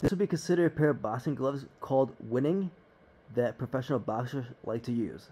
This would be considered a pair of boxing gloves called winning that professional boxers like to use.